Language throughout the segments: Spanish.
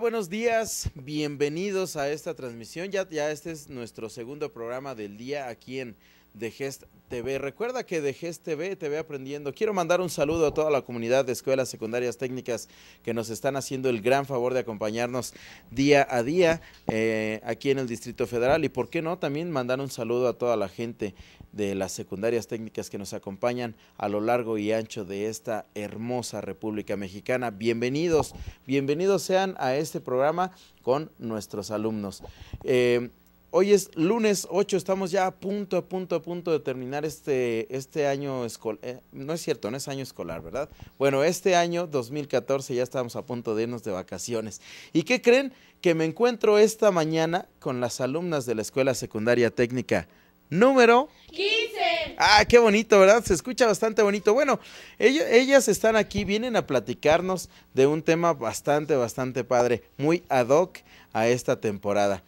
Buenos días, bienvenidos a esta transmisión. Ya, ya este es nuestro segundo programa del día aquí en The Gest TV. Recuerda que de GES TV, TV Aprendiendo, quiero mandar un saludo a toda la comunidad de escuelas secundarias técnicas que nos están haciendo el gran favor de acompañarnos día a día eh, aquí en el Distrito Federal y, ¿por qué no? También mandar un saludo a toda la gente de las secundarias técnicas que nos acompañan a lo largo y ancho de esta hermosa República Mexicana. Bienvenidos, bienvenidos sean a este programa con nuestros alumnos. Eh, Hoy es lunes 8, estamos ya a punto, a punto, a punto de terminar este, este año escolar. Eh, no es cierto, no es año escolar, ¿verdad? Bueno, este año 2014 ya estamos a punto de irnos de vacaciones. ¿Y qué creen? Que me encuentro esta mañana con las alumnas de la Escuela Secundaria Técnica número 15. Ah, qué bonito, ¿verdad? Se escucha bastante bonito. Bueno, ellas, ellas están aquí, vienen a platicarnos de un tema bastante, bastante padre, muy ad hoc a esta temporada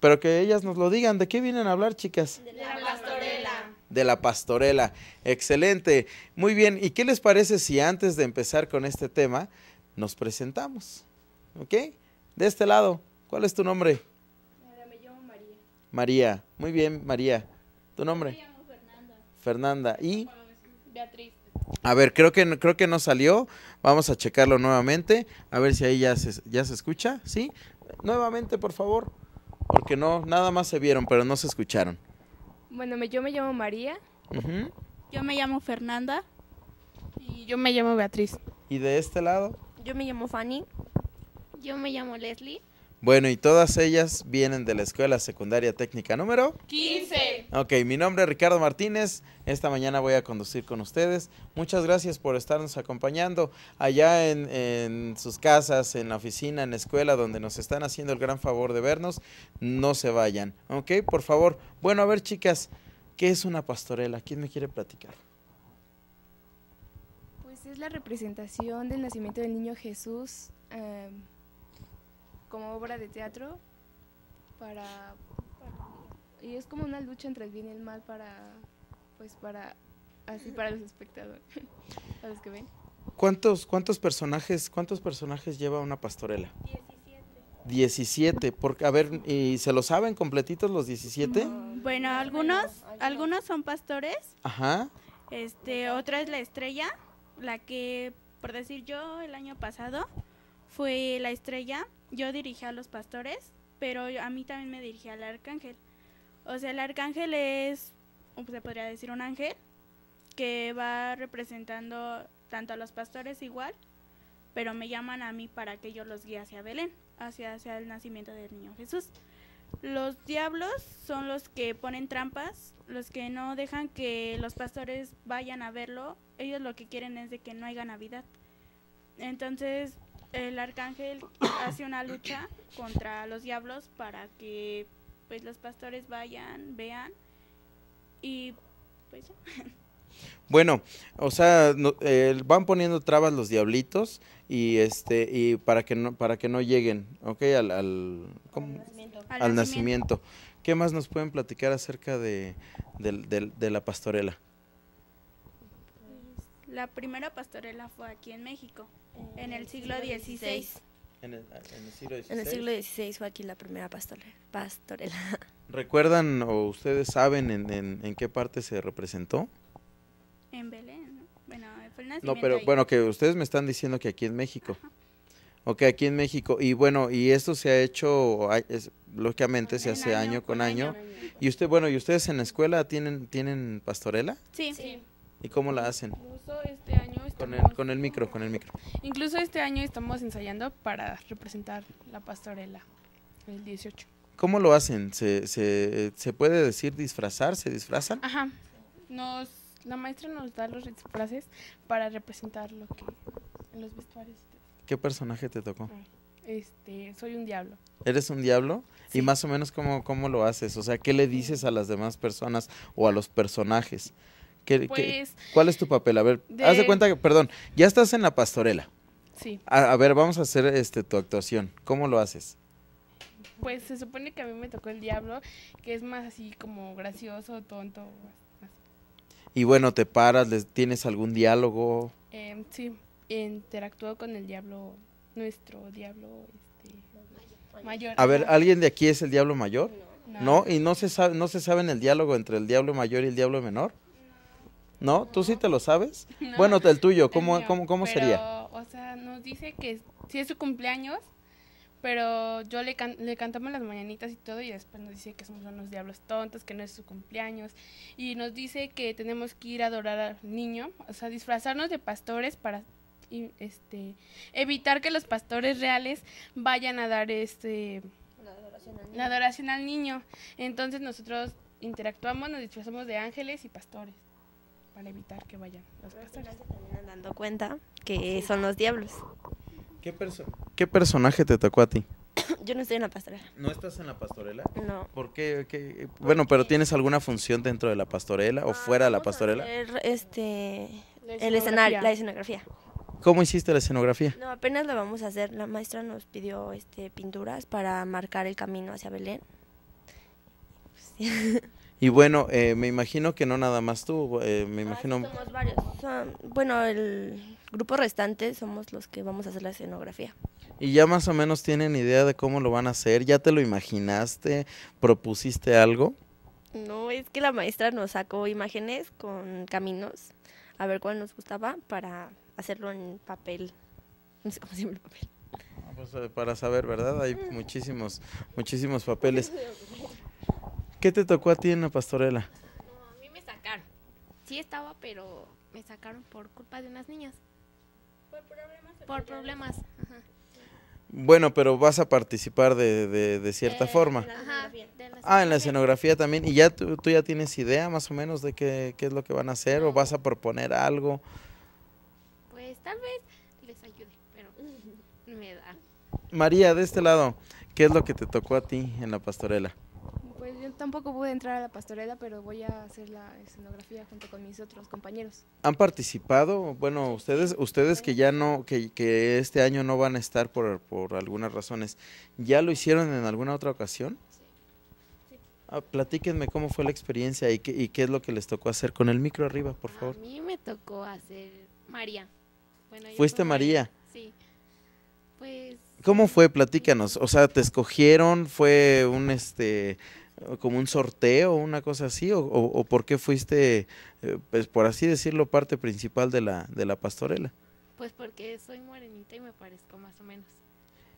pero que ellas nos lo digan. ¿De qué vienen a hablar, chicas? De la pastorela. De la pastorela. Excelente. Muy bien. ¿Y qué les parece si antes de empezar con este tema nos presentamos? ¿Ok? De este lado. ¿Cuál es tu nombre? Me llamo María. María. Muy bien, María. ¿Tu nombre? Me llamo Fernanda. Fernanda. ¿Y? Beatriz. A ver, creo que, creo que no salió. Vamos a checarlo nuevamente. A ver si ahí ya se, ya se escucha. ¿Sí? Nuevamente, por favor porque no, nada más se vieron, pero no se escucharon. Bueno, me, yo me llamo María. Yo me llamo Fernanda. Y yo me llamo Beatriz. ¿Y de este lado? Yo me llamo Fanny. Yo me llamo Leslie. Bueno, y todas ellas vienen de la Escuela Secundaria Técnica número 15. Ok, mi nombre es Ricardo Martínez. Esta mañana voy a conducir con ustedes. Muchas gracias por estarnos acompañando allá en, sus casas, en la oficina, en la escuela, donde nos están haciendo el gran favor de vernos. No se vayan, ok, por favor. Bueno, a ver, chicas, ¿qué es una pastorela? ¿Quién me quiere platicar? Pues es la representación del nacimiento del niño Jesús. Em, como obra de teatro para, y es como una lucha entre el bien y el mal para pues para así para los espectadores para los que ven ¿Cuántos cuántos personajes cuántos personajes lleva una pastorela? 17. 17, porque a ver, ¿y se lo saben completitos los 17? Bueno, algunos algunos son pastores. Ajá. Este, otra es la estrella, la que por decir yo el año pasado fue la estrella yo dirigí a los pastores, pero a mí también me dirigí al arcángel. O sea, el arcángel es, se podría decir, un ángel que va representando tanto a los pastores igual, pero me llaman a mí para que yo los guíe hacia Belén, hacia, hacia el nacimiento del niño Jesús. Los diablos son los que ponen trampas, los que no dejan que los pastores vayan a verlo. Ellos lo que quieren es de que no haya Navidad. Entonces, el arcángel hace una lucha contra los diablos para que pues los pastores vayan, vean y pues Bueno, o sea, eh, van poniendo trabas los diablitos y este y para que no para que no lleguen, ¿ok? Al, al, al, nacimiento. ¿Qué más nos pueden platicar acerca de, de la pastorela? La primera pastorela fue aquí en México. En el siglo XVI. ¿En el, siglo XVI? En el siglo XVI fue aquí la primera pastorela. ¿Recuerdan o ustedes saben en, en, qué parte se representó? En Belén, ¿no? Bueno, fue el No, pero bueno, que ustedes me están diciendo que aquí en México. Ok, aquí en México. Y bueno, y esto se ha hecho, es, lógicamente se hace año, con año. Y usted, bueno, ¿y ustedes en la escuela tienen, tienen pastorela? Sí. sí. ¿Y cómo la hacen? Incluso este año con, el, con el micro, con el micro. Incluso este año estamos ensayando para representar la pastorela, el 18. ¿Cómo lo hacen? ¿Se, se, se puede decir disfrazar? ¿Se disfrazan? Ajá. Nos, la maestra nos da los disfraces para representar lo que en los vestuarios. ¿Qué personaje te tocó? Este, soy un diablo. ¿Eres un diablo? ¿Y más o menos cómo, cómo lo haces? O sea, ¿qué le dices a las demás personas o a los personajes? Pues, ¿Cuál es tu papel? A ver, haz de cuenta que, perdón, ya estás en la pastorela. Sí. A, ver, vamos a hacer este tu actuación. ¿Cómo lo haces? Pues se supone que a mí me tocó el diablo, que es más así como gracioso, tonto. Y bueno, te paras, les, ¿tienes algún diálogo? Eh, sí, interactúo con el diablo nuestro diablo este, mayor. A ver. ¿alguien de aquí es el diablo mayor? No. ¿No? ¿Y no se sabe, no se sabe en el diálogo entre el diablo mayor y el diablo menor? ¿No? ¿Tú sí te lo sabes? No. Bueno, el tuyo, El ¿cómo, mío, cómo, cómo pero, sería? O sea, nos dice que sí es su cumpleaños, pero yo le, can- le cantamos las mañanitas y todo y después nos dice que somos unos diablos tontos, que no es su cumpleaños y nos dice que tenemos que ir a adorar al niño, o sea, disfrazarnos de pastores para y, este evitar que los pastores reales vayan a dar este la adoración al niño. Entonces nosotros interactuamos, nos disfrazamos de ángeles y pastores para evitar que vayan los pastores. terminan dando cuenta que son los diablos. ¿Qué, perso- ¿Qué personaje te tocó a ti? Yo no estoy en la pastorela. ¿No estás en la pastorela? No. ¿Por qué? qué? Bueno, pero ¿tienes alguna función dentro de la pastorela o fuera de la pastorela? este La el escenario, la escenografía. ¿Cómo hiciste la escenografía? No, apenas lo vamos a hacer. La maestra nos pidió este pinturas para marcar el camino hacia Belén. Y bueno, eh, me imagino que no nada más tú, eh, me Ah, imagino... somos varios. Son- bueno, el grupo restante somos los que vamos a hacer la escenografía. Y ya más o menos tienen idea de cómo lo van a hacer, ya te lo imaginaste, propusiste algo. No, es que la maestra nos sacó imágenes con caminos a ver cuál nos gustaba para hacerlo en papel. No sé cómo se llama el papel. Ah, pues, eh, para saber, ¿verdad? Hay muchísimos, muchísimos papeles. ¿Qué te tocó a ti en la pastorela? No, a mí me sacaron. Sí estaba, pero me sacaron por culpa de unas niñas. Por problemas. Ajá. Bueno, pero vas a participar de, de- de cierta Eh, forma. Ajá. de la Ah, en la escenografía. escenografía también. ¿Y ya tú, tú ya tienes idea más o menos de qué, qué es lo que van a hacer o vas a proponer algo? Pues tal vez les ayude, pero me da. María, de este lado, ¿qué es lo que te tocó a ti en la pastorela? Tampoco pude entrar a la pastorela, pero voy a hacer la escenografía junto con mis otros compañeros. ¿Han participado? Bueno, ustedes, ustedes que ya no, que, que este año no van a estar por, por algunas razones, ¿ya lo hicieron en alguna otra ocasión? Ah, platíquenme cómo fue la experiencia y qué, y qué es lo que les tocó hacer con el micro arriba, por favor. A mí me tocó hacer María. Bueno, ¿Fuiste fui María? Sí. Pues ¿Cómo fue? Platícanos. O sea, ¿te escogieron? ¿Fue un este como un sorteo, una cosa así? ¿O, o- o por qué fuiste, eh, pues por así decirlo, parte principal de la, de la pastorela? pues porque soy morenita y me parezco más o menos.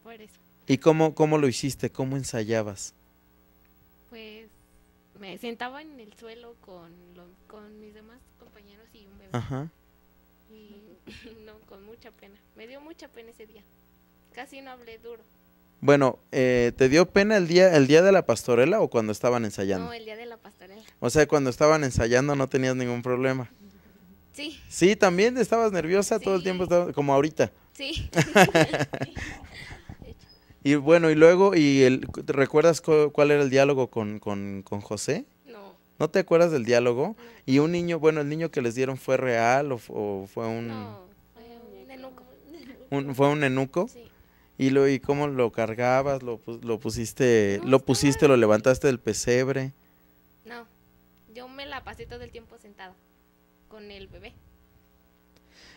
Por eso. ¿Y cómo, cómo lo hiciste? ¿Cómo ensayabas? Pues me sentaba en el suelo con, lo- con mis demás compañeros y un bebé. Ajá. Y no, con mucha pena. Me dio mucha pena ese día. Casi no hablé duro. Bueno, eh, ¿te dio pena el día, el día de la pastorela o cuando estaban ensayando? No, el día de la pastorela. O sea, cuando estaban ensayando no tenías ningún problema. Sí, Sí, también estabas nerviosa todo el tiempo, como ahorita. sí. Y bueno, y luego, y el, ¿te ¿recuerdas cu- cuál era el diálogo con, con, con José? No, ¿No te acuerdas del diálogo? Y un niño, bueno, el niño que les dieron fue real o, fu- o fue un, no. Fue un enuco. un- fue un enuco. Sí. Y lo y cómo lo cargabas, lo, lo pusiste, No, lo estaba- pusiste, lo levantaste del pesebre. No. Yo me la pasé todo el tiempo sentada con el bebé.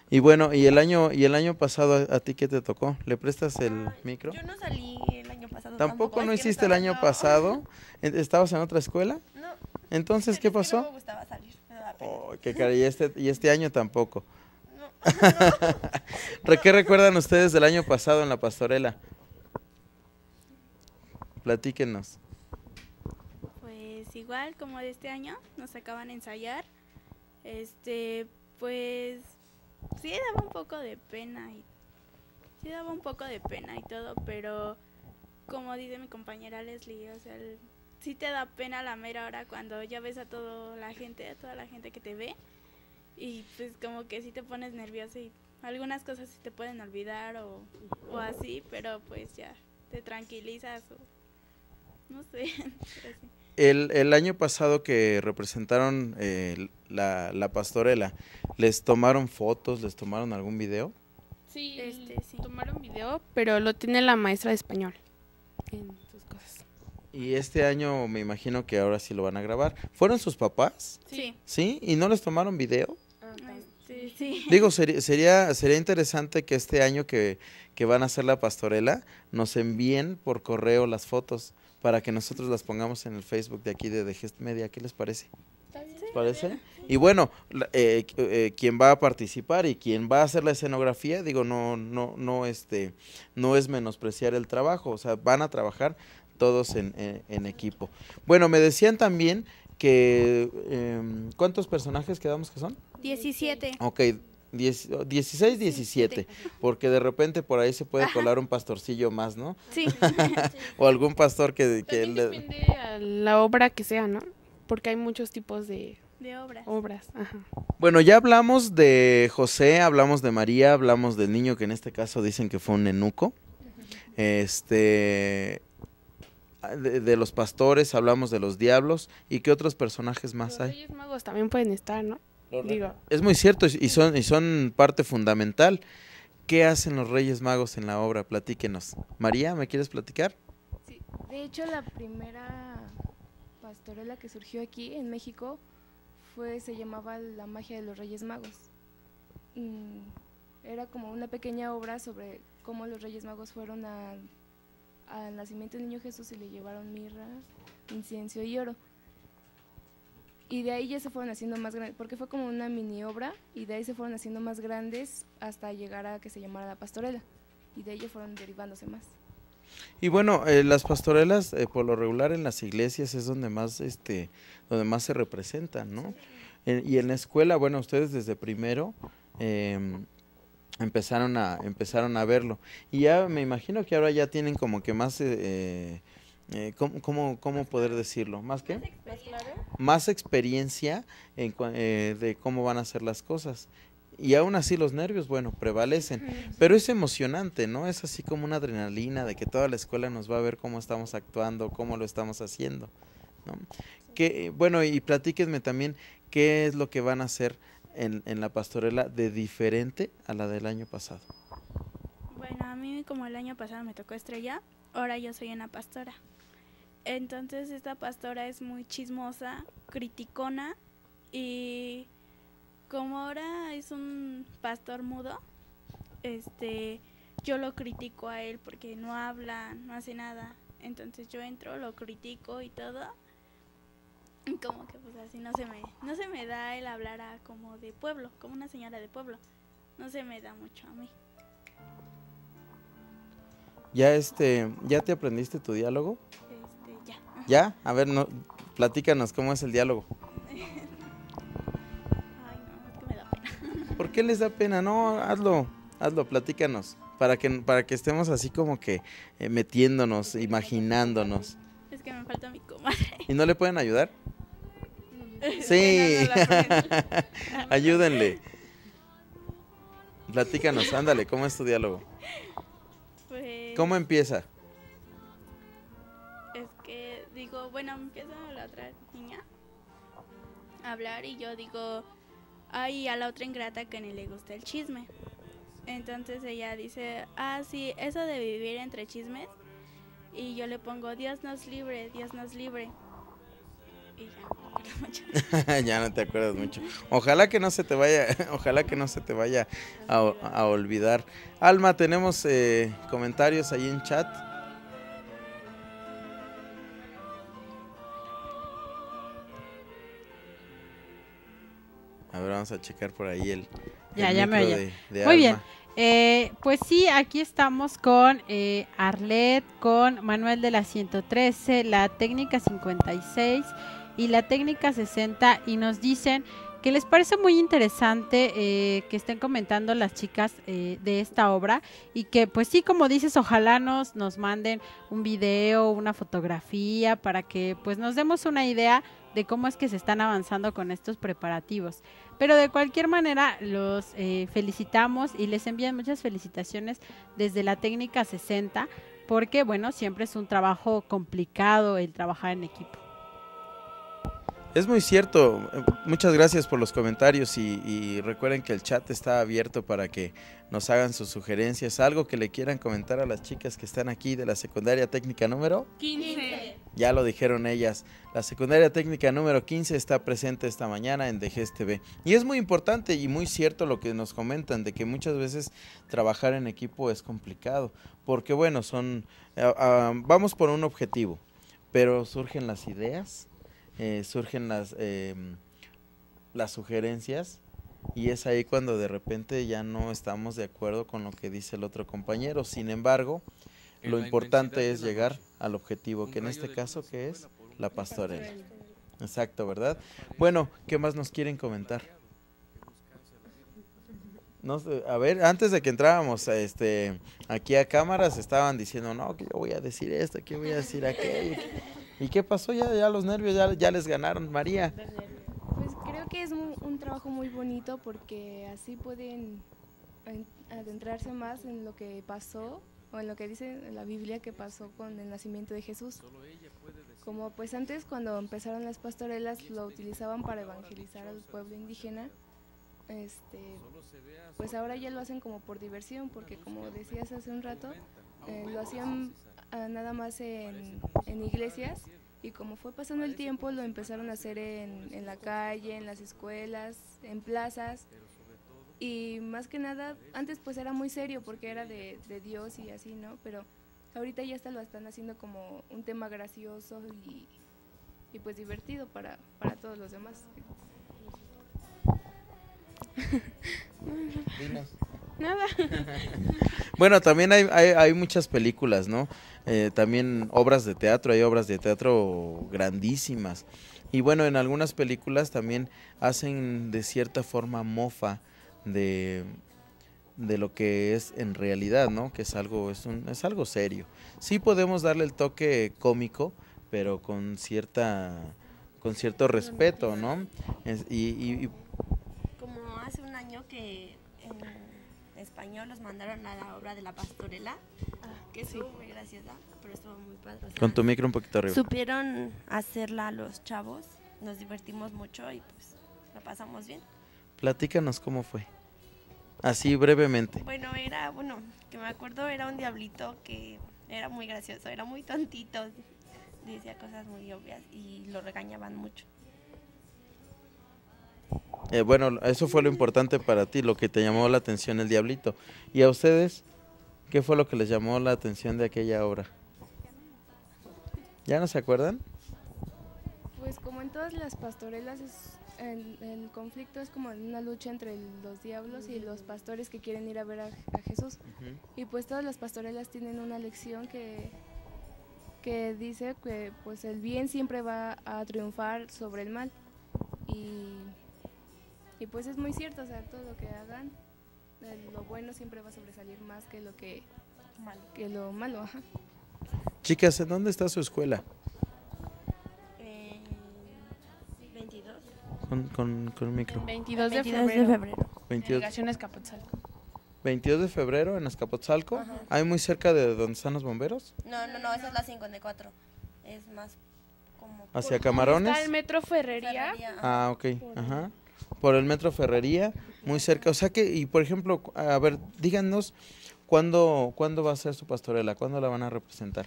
Y bueno, y el año y el año pasado a, a ti qué te tocó? ¿Le prestas el Ay, micro? Yo no salí el año pasado. Tampoco no es que hiciste el año no. pasado. ¿En- ¿Estabas en otra escuela? No. Entonces, ¿qué que No pasó? me gustaba salir. me daba pena. Oh, qué cara, y este y este año tampoco. No. ¿Re- ¿Qué recuerdan ustedes del año pasado en la pastorela? Platíquenos. Pues igual como de este año nos acaban de ensayar. Este, pues sí daba un poco de pena y sí daba un poco de pena y todo, pero como dice mi compañera Leslie, o sea, el- sí te da pena la mera hora cuando ya ves a toda la gente, a toda la gente que te ve y pues como que sí te pones nervioso y algunas cosas sí te pueden olvidar o, o así, pero pues ya te tranquilizas o no sé, pero sí. El, el año pasado que representaron eh, la, la pastorela, ¿les tomaron fotos, les tomaron algún video? Sí, Este, sí. tomaron video, pero lo tiene la maestra de español en sus cosas. Y este año me imagino que ahora sí lo van a grabar. ¿Fueron sus papás? Sí. ¿Sí? ¿Y no les tomaron video? Sí. Digo, sería, sería, sería interesante que este año que, que van a hacer la pastorela nos envíen por correo las fotos para que nosotros las pongamos en el Facebook de aquí de The Gest Media. ¿Qué les parece? ¿Les parece? Y bueno, la- eh, eh, quien va a participar y quien va a hacer la escenografía, digo, no, no, no, este, no es menospreciar el trabajo, o sea, van a trabajar todos en, en- en equipo. Bueno, me decían también que, em, ¿cuántos personajes quedamos que son? 17. Ok, 10 16, 17, porque de repente por ahí se puede colar un pastorcillo más, ¿no? Sí. O algún pastor que, que le- depende a la obra que sea, ¿no? Porque hay muchos tipos de de obras. obras. Ajá. Bueno, ya hablamos de José, hablamos de María, hablamos del niño que en este caso dicen que fue un nenuco. Este de, de los pastores, hablamos de los diablos y qué otros personajes más Los hay. Reyes Magos también pueden estar, ¿no? Digo, Es muy cierto y y son y son parte fundamental. ¿Qué hacen los Reyes Magos en la obra? Platíquenos. María, ¿me quieres platicar? Sí, de hecho la primera pastorela que surgió aquí en México fue se llamaba La magia de los Reyes Magos. Mm, era como una pequeña obra sobre cómo los Reyes Magos fueron a- al nacimiento del niño Jesús y le llevaron mirra, incienso y oro. Y de ahí ya se fueron haciendo más grandes, porque fue como una mini obra, y de ahí se fueron haciendo más grandes hasta llegar a que se llamara la pastorela. Y de ahí ya fueron derivándose más. Y bueno, eh, las pastorelas eh, por lo regular en las iglesias es donde más este donde más se representan, ¿no? En- y en la escuela, bueno, ustedes desde primero em, empezaron a empezaron a verlo y ya me imagino que ahora ya tienen como que más eh, eh, eh, ¿cómo, cómo, cómo poder decirlo? ¿Más qué? Más experiencia en, eh, de cómo van a hacer las cosas. Y aún así los nervios, bueno, prevalecen. Pero es emocionante, ¿no? Es así como una adrenalina de que toda la escuela nos va a ver cómo estamos actuando, cómo lo estamos haciendo, ¿no? Que, bueno, y platíquenme también qué es lo que van a hacer en, en la pastorela de diferente a la del año pasado. Bueno, a mí como el año pasado me tocó estrella, ahora yo soy una pastora. Entonces esta pastora es muy chismosa, criticona y como ahora es un pastor mudo, este, yo lo critico a él porque no habla, no hace nada. Entonces yo entro, lo critico y todo. Como que pues así no se me, no se me da el hablar a como de pueblo, como una señora de pueblo. No se me da mucho a mí. Ya este, ¿ya te aprendiste tu diálogo? Este, ya. ¿Ya? A ver, no, platícanos cómo es el diálogo. Ay, no, es que me da pena. ¿Por qué les da pena? No, hazlo, hazlo, platícanos. Para que, para que estemos así como que eh, metiéndonos, imaginándonos. Es que me falta mi comadre. ¿Y no le pueden ayudar? Sí. Ayúdenle. Platícanos, ándale, ¿cómo es tu diálogo? Pues, ¿Cómo empieza? Es que digo, bueno, empieza la otra niña a hablar y yo digo, ay, a la otra ingrata que ni le gusta el chisme. Entonces ella dice, ah, sí, eso de vivir entre chismes. Y yo le pongo, Dios nos libre, Dios nos libre. Y ya, ya no te acuerdas mucho. Ojalá que no se te vaya, ojalá que no se te vaya a, olvidar. Alma, tenemos eh, comentarios ahí en chat. A ver, vamos a checar por ahí el, Ya, el ya me oye. Muy bien. Eh, pues sí, aquí estamos con eh, Arlet, con Manuel de la 113, la técnica 56 y la técnica 60 y nos dicen que les parece muy interesante eh, que estén comentando las chicas eh, de esta obra y que pues sí, como dices, ojalá nos, nos manden un video, una fotografía para que pues nos demos una idea de cómo es que se están avanzando con estos preparativos. Pero de cualquier manera los eh, felicitamos y les envían muchas felicitaciones desde la técnica 60 porque bueno, siempre es un trabajo complicado el trabajar en equipo. Es muy cierto. Muchas gracias por los comentarios y, y recuerden que el chat está abierto para que nos hagan sus sugerencias, algo que le quieran comentar a las chicas que están aquí de la secundaria técnica número 15. Ya lo dijeron ellas. La secundaria técnica número 15 está presente esta mañana en TV. Y es muy importante y muy cierto lo que nos comentan de que muchas veces trabajar en equipo es complicado. Porque bueno, son... ah, ah, vamos por un objetivo, pero surgen las ideas, eh, surgen las, em, las sugerencias y es ahí cuando de repente ya no estamos de acuerdo con lo que dice el otro compañero. Sin embargo, En lo importante es llegar noche, al objetivo, que en este caso que es la pastorela. Exacto, ¿verdad? Bueno, ¿qué más nos quieren comentar? No sé, a ver, antes de que entrábamos este, aquí a cámaras, estaban diciendo, no, que yo voy a decir esto, que voy a decir aquello. ¿Y qué pasó? Ya, ya los nervios ya, ya les ganaron, María. Pues creo que es un, un trabajo muy bonito porque así pueden en- adentrarse más en lo que pasó o en lo que dice la Biblia que pasó con el nacimiento de Jesús. Como pues antes cuando empezaron las pastorelas lo utilizaban para evangelizar al pueblo indígena, este, pues ahora ya lo hacen como por diversión porque como decías hace un rato, eh, lo hacían ah, nada más en, en iglesias. y como fue pasando el tiempo lo empezaron a hacer en, en la calle, en las escuelas, en plazas. Y más que nada antes pues era muy serio porque era de, de Dios y así, ¿no? Pero ahorita ya hasta lo están haciendo como un tema gracioso y, y pues divertido para, para todos los demás. Nada. Bueno, también hay, hay, hay muchas películas, ¿no? Eh, también obras de teatro, hay obras de teatro grandísimas. Y bueno, en algunas películas también hacen de cierta forma mofa de, de lo que es en realidad, ¿no? Que es algo, es, un, es algo serio. Sí podemos darle el toque cómico, pero con cierta con cierto respeto, ¿no? Es- y, y- y Como hace un año que español los mandaron a la obra de la pastorela, que estuvo muy graciosa, pero estuvo muy padre. o sea, con tu micro un poquito arriba. Supieron hacerla los chavos, nos divertimos mucho y pues la pasamos bien. Platícanos cómo fue. Así brevemente. Bueno, era, bueno, que me acuerdo era un diablito que era muy gracioso, era muy tontito, decía cosas muy obvias y lo regañaban mucho. Eh, bueno, eso fue lo importante para ti, lo que te llamó la atención el diablito. ¿Y a ustedes qué fue lo que les llamó la atención de aquella obra? ¿Ya no se acuerdan? Pues como en todas las pastorelas, es, el, el conflicto es como una lucha entre los diablos y los pastores que quieren ir a ver a, a Jesús. Y pues todas las pastorelas tienen una lección que, que dice que pues el bien siempre va a triunfar sobre el mal. Y, y pues es muy cierto, o sea, todo lo que hagan, eh, lo bueno siempre va a sobresalir más que lo que, que lo malo. Ajá. Chicas, ¿en dónde está su escuela? Eh, 22. Con, con, con micro. 22 de 22 de febrero. febrero. 22, Delegación Escapotzalco. 22 de febrero en Azcapotzalco. Ajá. ¿Hay muy cerca de donde están los bomberos? No, no, no, esa es la 54. Es más como... ¿Hacia Está Camarones? el Metro Ferrería. Ferrería. Ah, ok. Ajá. Por el metro Ferrería, muy cerca. O sea que, y por ejemplo, a ver, díganos cuándo, cuándo va a ser su pastorela, cuándo la van a representar.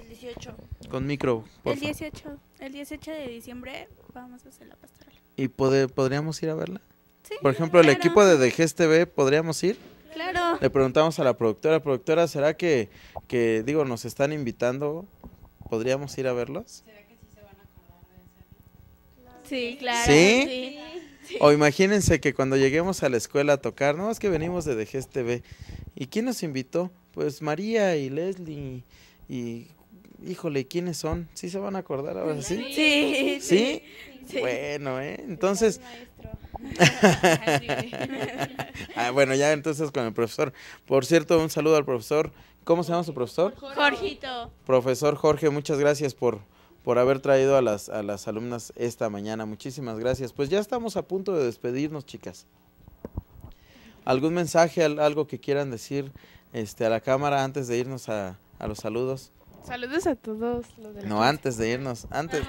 El 18. Con micro, por El favor. 18, el 18 de diciembre vamos a hacer la pastorela. ¿Y pode- podríamos ir a verla? Sí, Por ejemplo, el equipo de DGS TV, ¿podríamos ir? Claro. Le preguntamos a la productora, productora, ¿será que, que, digo, nos están invitando? ¿Podríamos ir a verlos? Sí, claro. ¿Sí? O imagínense que cuando lleguemos a la escuela a tocar, no, es que venimos de TV. ¿Y quién nos invitó? Pues María y Leslie y... Híjole, ¿quiénes son? ¿Sí se van a acordar ahora sí? Sí. ¿Sí? Sí. Bueno, ¿eh? Entonces, Maestro. ah, bueno, ya entonces con el profesor. Por cierto, un saludo al profesor. ¿Cómo se llama su profesor? Jorgito. Profesor Jorge, muchas gracias por, por haber traído a las, a las alumnas esta mañana. Muchísimas gracias. Pues ya estamos a punto de despedirnos, chicas. ¿Algún mensaje, al- algo que quieran decir este, a la cámara antes de irnos a, a los saludos? Saludos a todos los de la No, clase. antes de irnos. Antes.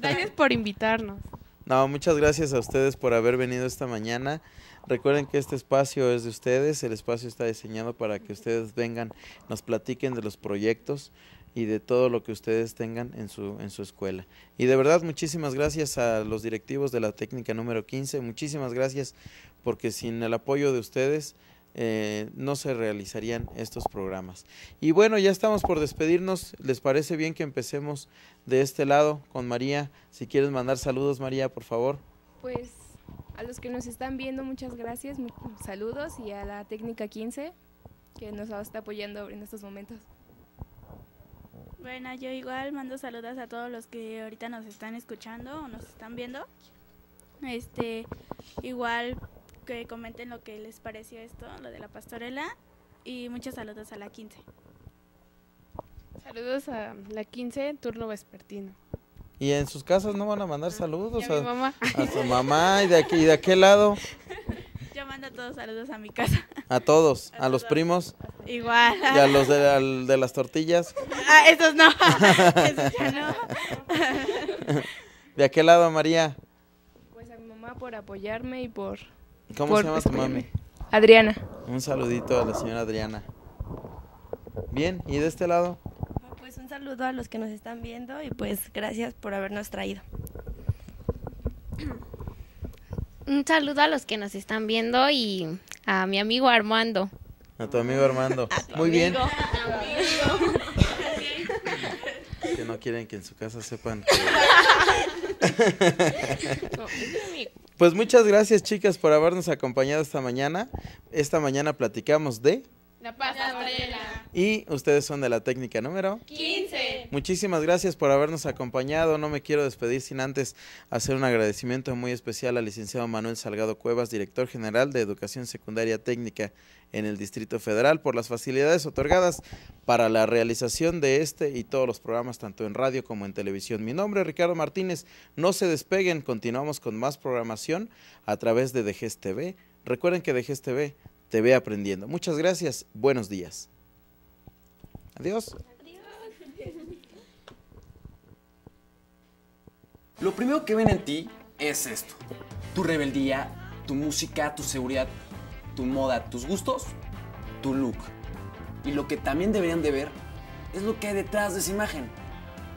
Gracias por invitarnos. No, muchas gracias a ustedes por haber venido esta mañana. Recuerden que este espacio es de ustedes, el espacio está diseñado para que ustedes vengan, nos platiquen de los proyectos y de todo lo que ustedes tengan en su, en su escuela. Y de verdad, muchísimas gracias a los directivos de la técnica número 15, muchísimas gracias porque sin el apoyo de ustedes eh, no se realizarían estos programas. Y bueno, ya estamos por despedirnos, ¿les parece bien que empecemos de este lado con María? Si quieres mandar saludos, María, por favor. Pues a los que nos están viendo, muchas gracias, saludos y a la técnica 15 que nos está apoyando en estos momentos. Bueno, yo igual mando saludos a todos los que ahorita nos están escuchando o nos están viendo. Este, igual que comenten lo que les pareció esto, lo de la pastorela. Y muchos saludos a la 15. Saludos a la 15, turno vespertino. Y en sus casas no van a mandar saludos Y a mi a, mamá. a su mamá y de aquí y de aquel lado, Yo mando todos saludos a mi casa. a todos, A a los primos Igual. y a los de, al- de las tortillas. Ah, esos no. esos ya no. De aquel lado, María. Pues a mi mamá por apoyarme y por ¿Cómo Por se llama tu mami? Adriana. Un saludito a la señora Adriana. Bien, ¿y de este lado? Pues un saludo a los que nos están viendo y pues gracias por habernos traído. Un saludo a los que nos están viendo y a mi amigo Armando. A tu amigo Armando. Muy bien. Que no quieren que en su casa sepan. que- Pues muchas gracias chicas por habernos acompañado esta mañana. Esta mañana platicamos de... La pastorela. Y ustedes son de la técnica número 15. Muchísimas gracias por habernos acompañado. No me quiero despedir sin antes hacer un agradecimiento muy especial al licenciado Manuel Salgado Cuevas, director general de Educación Secundaria Técnica en el Distrito Federal, por las facilidades otorgadas para la realización de este y todos los programas, tanto en radio como en televisión. Mi nombre es Ricardo Martínez. No se despeguen, continuamos con más programación a través de Dejes TV. Recuerden que Dejes TV te ve aprendiendo. Muchas gracias. Buenos días. Adiós. Lo primero que ven en ti es esto. Tu rebeldía, tu música, tu seguridad, tu moda, tus gustos, tu look. Y lo que también deberían de ver es lo que hay detrás de esa imagen.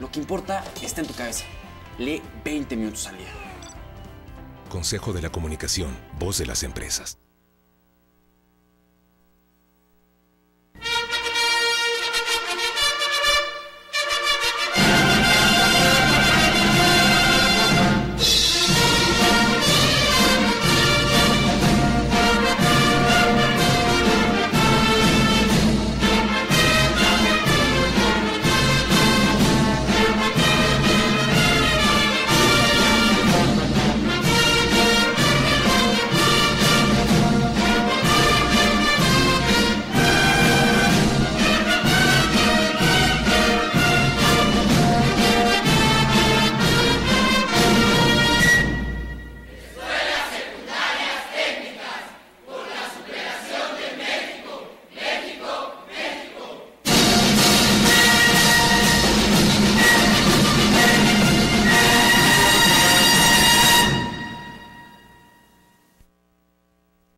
Lo que importa está en tu cabeza. Lee 20 minutos al día. Consejo de la Comunicación, voz de las empresas.